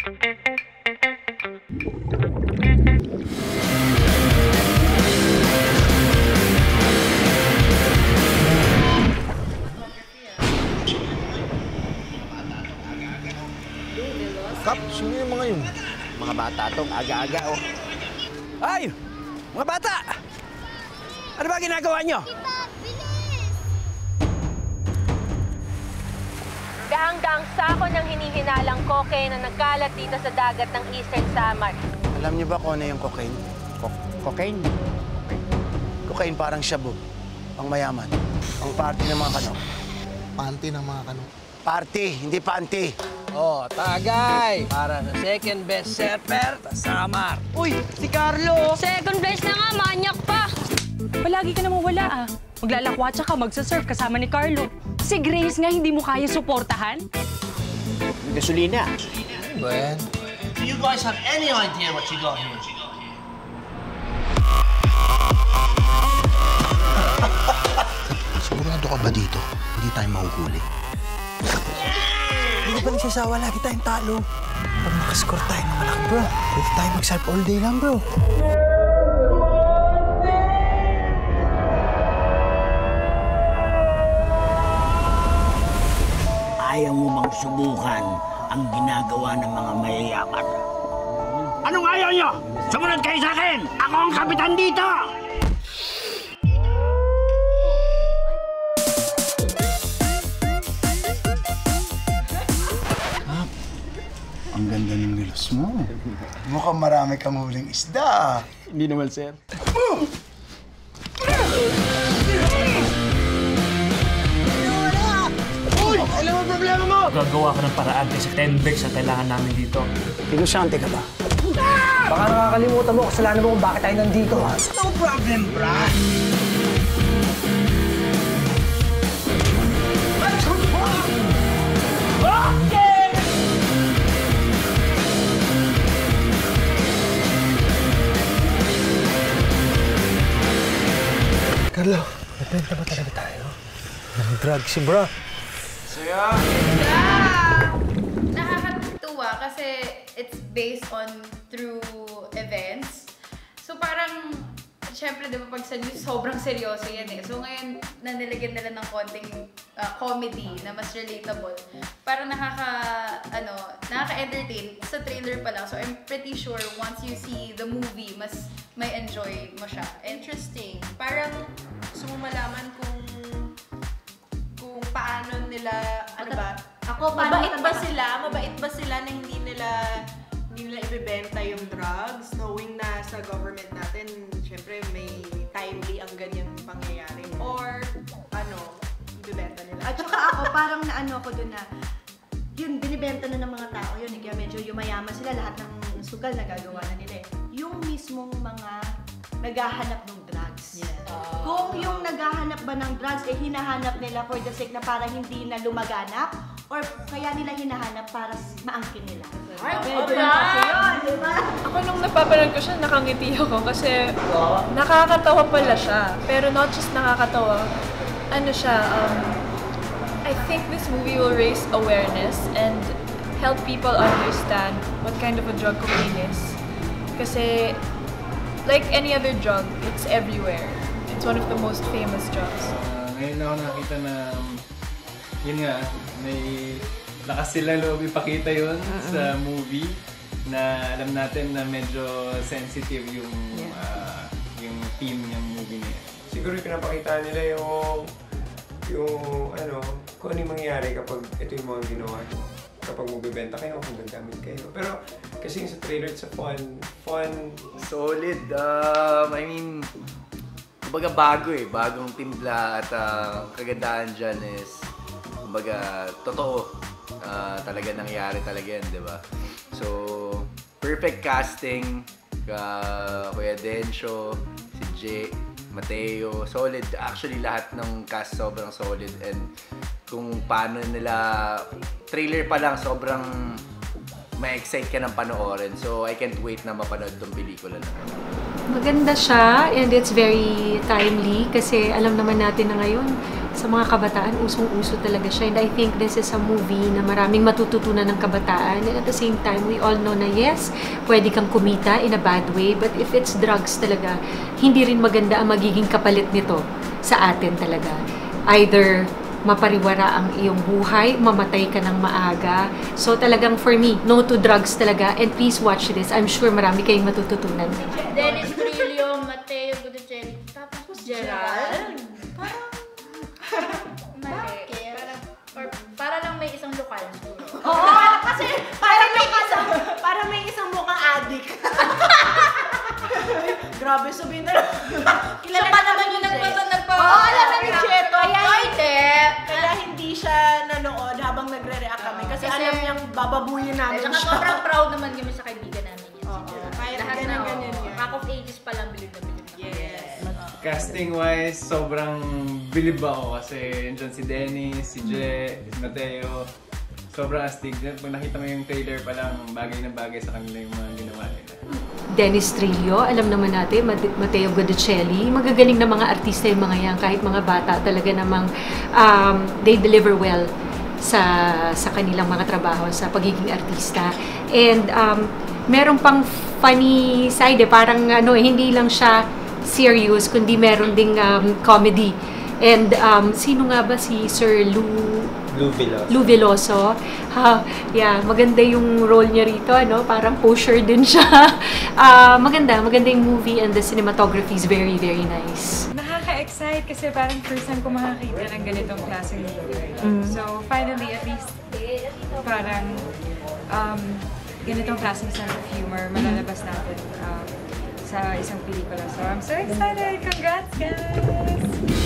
Kap, sino yung mga yun? Mga bata tong aga-aga, oh. Ay! Mga bata! Ano ba ginagawa nyo? Daang-daang sako ng hinihinalang cocaine na nagkalat dito sa dagat ng Eastern Samar. Alam niyo ba kung ano yung cocaine? Cocaine? Cocaine parang shabu. Ang mayaman. Ang party ng mga kano. Panty ng mga kano. Party, hindi panty. Oh, tagay! Para sa second best setter, Samar. Uy, si Carlo! Second place na nga, manyak pa! Palagi ka namang wala ah. Maglalakwatsa ka, magsasurf kasama ni Carlo. Si Grace nga hindi mo kaya suportahan. Gasolina. Ba yan? Do you guys have any idea what you got here? Sigurado ka ba dito? Hindi tayo mahuhuli. Hindi ba nagsasawa lagi tayong talo? Pag makascore tayo ng malaki, bro, pwede tayo mag-surf all day lang, bro. Subukan ang ginagawa ng mga mayayaman? Anong ayaw nyo? Sumunod kayo sa akin! Ako ang kapitan dito! Ang ganda ng nilos mo. Mukhang marami kang huling isda. Hindi naman, sir. Gagawa ka ng paraan kasi 10 bags ang kailangan namin dito. Inusyante ka ba? Baka nakakalimutan mo, kasalanan mo kung bakit tayo nandito, ha? No problem, brad! Carlo, nabenta ba talaga tayo? Ng drugs si bro. Nakakatuwa kasi it's based on true events. So parang, syempre di ba pag sa news, sobrang seryoso yan eh. So ngayon, na nilagyan nila ng konting uh, comedy na mas relatable. Parang nakaka, ano, nakaka-entertain sa trailer pa lang. So I'm pretty sure once you see the movie, mas may enjoy mo siya. Interesting. Parang gusto mo malaman kung paano nila, ano ba? Ako, paano mabait ba sila? Mabait ba sila na hindi nila hindi nila ibebenta yung drugs knowing na sa government natin syempre may timely ang ganyan pangyayari or ano ibebenta nila At saka ako, parang naano ako dun na, yun, binibenta na ng mga tao yun. eh, Kaya medyo yumayaman sila, lahat ng sugal na gagawa na nila eh. Yung mismong mga naghahanap ng drugs. Kung yung naghahanap ba ng drugs, eh hinahanap nila for the sake na para hindi na lumaganap, or kaya nila hinahanap para maangkin nila. Ay, okay. na kasi yun, di ba? Ako nung napapanood ko siya, nakangiti ako kasi nakakatawa pala siya. Pero not just nakakatawa, ano siya, um, I think this movie will raise awareness and help people understand what kind of a drug cocaine is. Kasi, like any other drug, it's everywhere. It's one of the most famous drugs. Ah, ngayon lang ako nakita na, um, yun nga, may lakas sila loob ipakita yun sa movie na alam natin na medyo sensitive yung ah, yung theme ng movie niya. siguro yung pinapakita nila yung yung ano, kung ano yung mangyayari kapag ito yung mga ginawa nyo. Kapag magbibenta kayo, kung gagamit kayo. Pero kasi sa trailer, it's a fun, fun, Solid. Um, I mean, kumbaga bago eh. Bagong timpla at uh, kagandahan dyan is, kumbaga, totoo. Ah, talaga nangyari talaga yan, di ba? So, perfect casting. Ka Kuya Densyo, si Jay, Mateo, solid. Actually, lahat ng cast sobrang solid and kung paano nila trailer pa lang sobrang ma-excite ka ng panoorin. So, I can't wait na mapanood tong pelikula na. Maganda siya and it's very timely kasi alam naman natin na ngayon sa mga kabataan, usong-uso talaga siya. And I think this is a movie na maraming matututunan ng kabataan. And at the same time, we all know na yes, pwede kang kumita in a bad way. But if it's drugs talaga, hindi rin maganda ang magiging kapalit nito sa atin talaga. Either mapariwara ang iyong buhay, mamatay ka ng maaga. So talagang for me, no to drugs talaga. And please watch this. I'm sure marami kayong matututunan. Dennis Trillo, Mateo Gudicelli, tapos Gerald. Parang, mali. Parang, or, para lang may isang lokal. Oo, kasi parang may isang, parang may isang mukhang addict. Grabe sabihin na Kilala pa bababuyin namin At saka siya. sobrang proud naman kami sa kaibigan namin yan. si Gerald. kahit ganyan-ganyan oh, yan. Pack of ages pa lang, bilib na bilib na. Yes. Casting wise, sobrang bilib ako kasi andyan si Dennis, si Je, si Mateo. Sobrang astig. Pag nakita mo yung trailer pa lang, bagay na bagay sa kanila yung mga ginawa nila. Dennis Trillo, alam naman natin, Mate- Matteo Godicelli, magagaling na mga artista yung mga yan, kahit mga bata talaga namang um, they deliver well sa sa kanilang mga trabaho sa pagiging artista. And um, meron pang funny side eh, parang ano, eh, hindi lang siya serious, kundi meron ding um, comedy. And um, sino nga ba si Sir Lou. Lou Veloso. Ha, yeah, maganda yung role niya rito, ano? Parang pusher din siya. Ah, maganda, maganda yung movie and the cinematography is very, very nice. Nakaka-excite kasi parang first time ko makakita ng ganitong klaseng movie. Mm. So, finally, at least, parang um, ganitong klaseng sense of humor malalabas natin um, sa isang pelikula. So, I'm so excited! Congrats, guys!